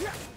Yeah!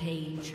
Rampage.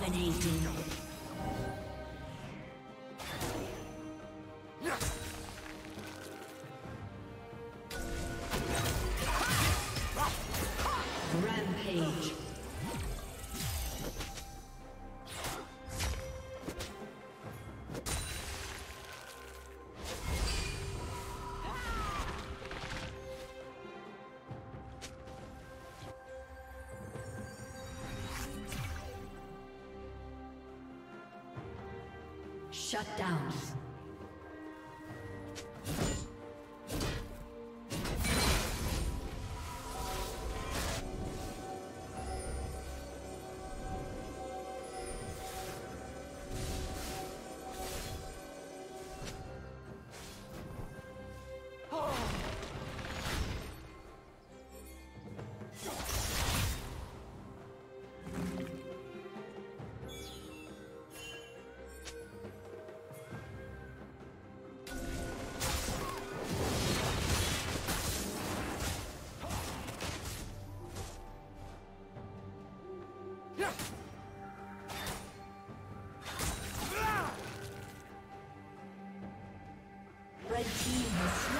Dominating. Shut down. Red team has slain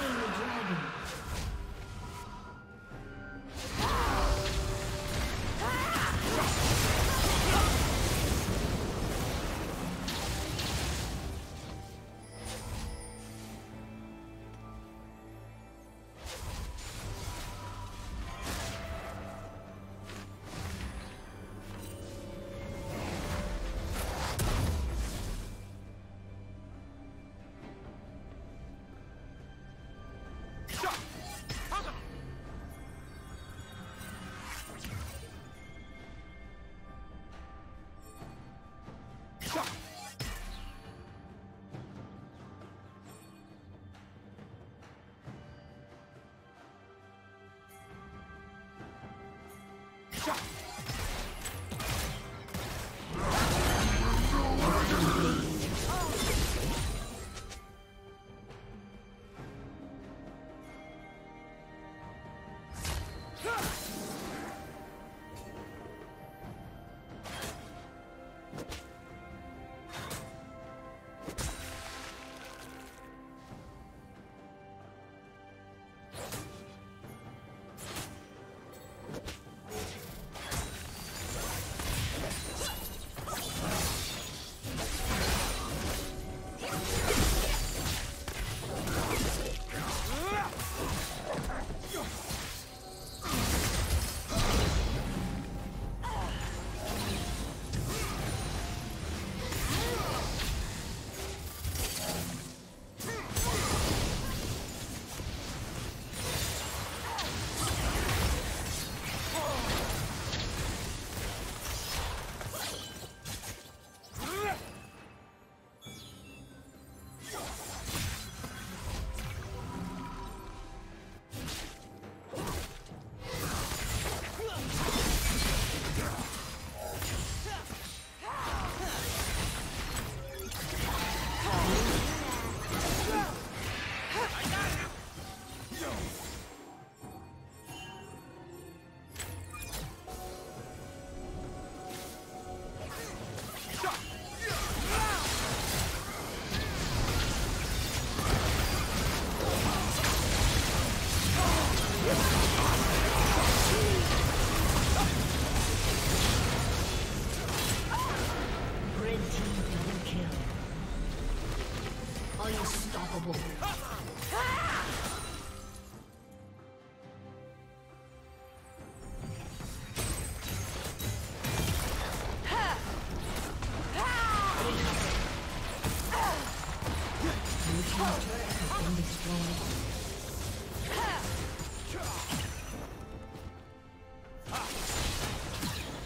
Unstoppable.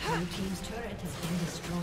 Your team's turret has been destroyed.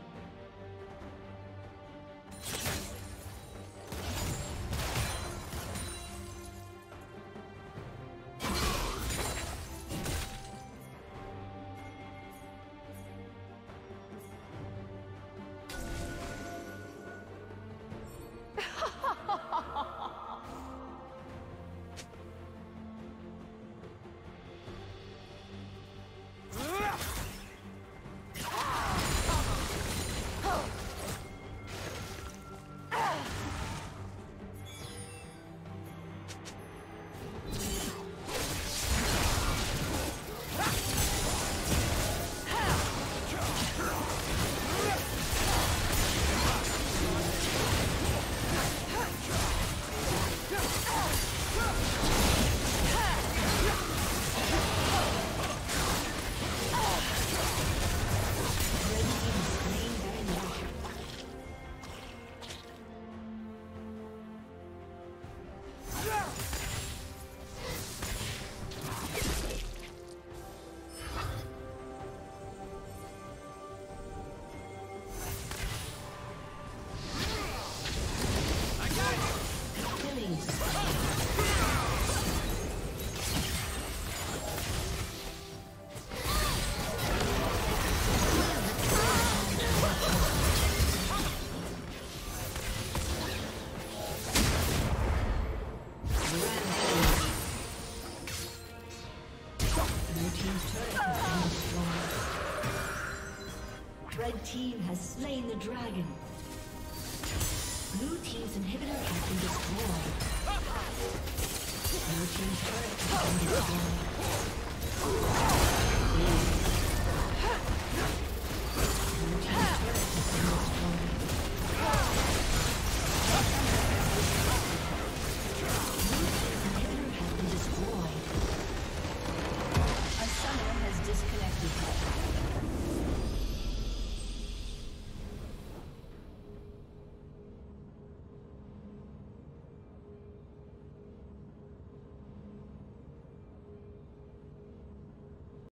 team has slain the dragon. Blue team's inhibitor has been destroyed. Blue team's turret has been destroyed.